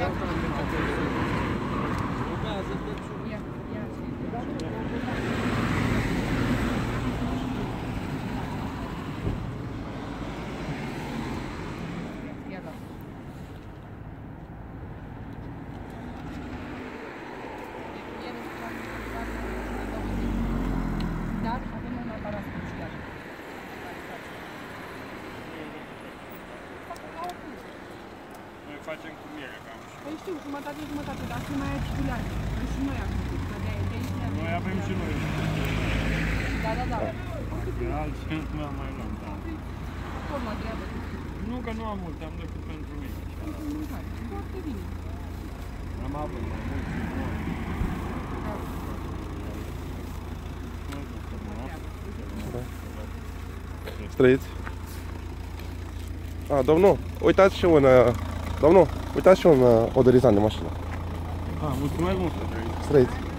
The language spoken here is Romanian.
Thank you. Facem cu miere, cam și. Păi știu, jumătate, jumătate, dar sunt mai articulare. Păi și noi am făcut, că de de aici ne-am Noi avem și noi. Da, da, da. De altfel nu am mai luat, da. Forma treabă. Nu că nu am mult, am decât pentru mine. Pentru mâncare. Foarte bine. Am avut mai mult și nu am. Trăiți? A, domnul, uitați și un... uh, Domnul, uitați și un uh, odorizant de mașină. Ah, mulțumesc mult. Străiți.